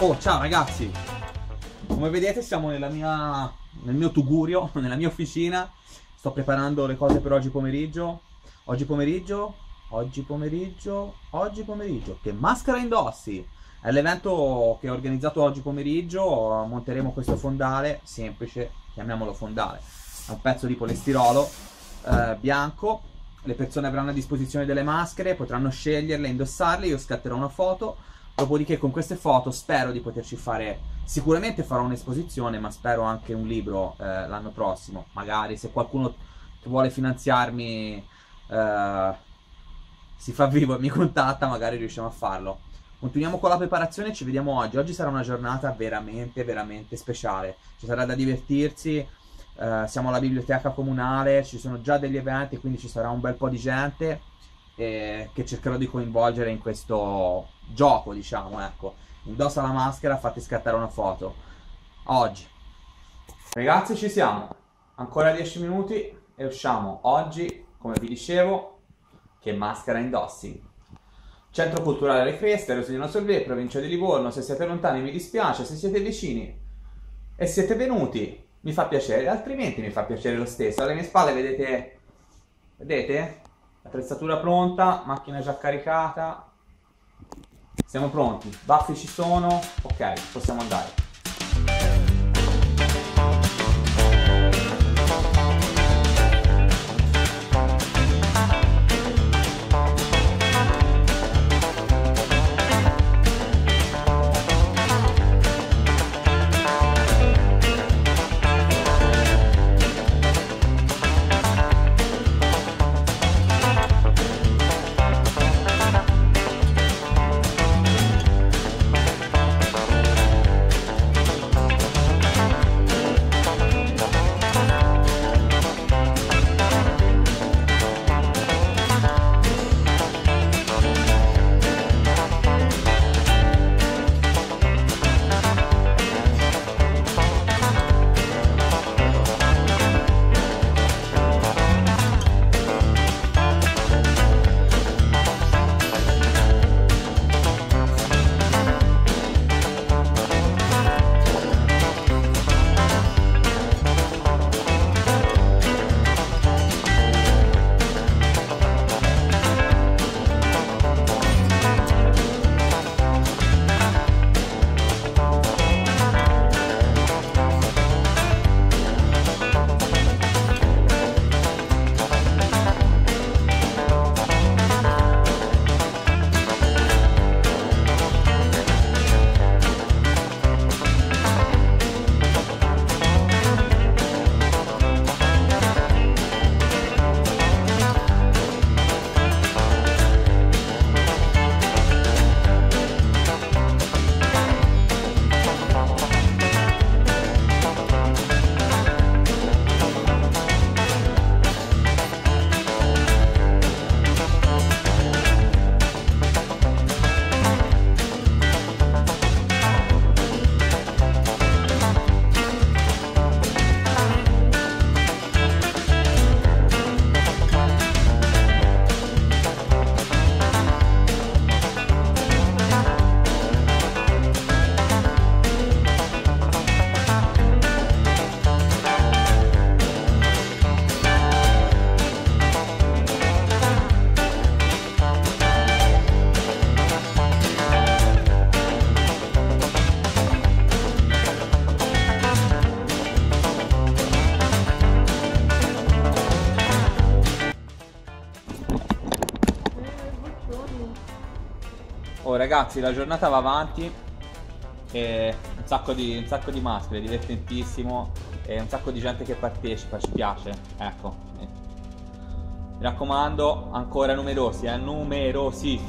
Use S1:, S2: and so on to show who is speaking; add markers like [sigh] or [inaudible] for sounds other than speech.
S1: Oh, ciao ragazzi! Come vedete siamo mia, nel mio tugurio, [laughs] nella mia officina. Sto preparando le cose per oggi pomeriggio. Oggi pomeriggio, oggi pomeriggio, oggi pomeriggio. Che maschera indossi! È l'evento che ho organizzato oggi pomeriggio. Monteremo questo fondale, semplice, chiamiamolo fondale. È un pezzo di polistirolo eh, bianco. Le persone avranno a disposizione delle maschere, potranno sceglierle, indossarle. Io scatterò una foto Dopodiché con queste foto spero di poterci fare, sicuramente farò un'esposizione, ma spero anche un libro eh, l'anno prossimo. Magari se qualcuno che vuole finanziarmi eh, si fa vivo e mi contatta, magari riusciamo a farlo. Continuiamo con la preparazione, ci vediamo oggi. Oggi sarà una giornata veramente, veramente speciale. Ci sarà da divertirsi. Eh, siamo alla biblioteca comunale, ci sono già degli eventi, quindi ci sarà un bel po' di gente eh, che cercherò di coinvolgere in questo gioco, diciamo, ecco. Indossa la maschera, fate scattare una foto. Oggi. Ragazzi, ci siamo. Ancora 10 minuti e usciamo. Oggi, come vi dicevo, che maschera indossi. Centro Culturale Le Creste, Rosino Solvay, provincia di Livorno. Se siete lontani mi dispiace, se siete vicini e siete venuti mi fa piacere, altrimenti mi fa piacere lo stesso. Alle mie spalle vedete, vedete? Attrezzatura pronta, macchina già caricata. Siamo pronti, baffi ci sono, ok, possiamo andare. Oh ragazzi, la giornata va avanti. E un sacco di, un sacco di maschere, divertentissimo. E un sacco di gente che partecipa, ci piace. Ecco. Mi raccomando, ancora numerosi, eh, numerosi.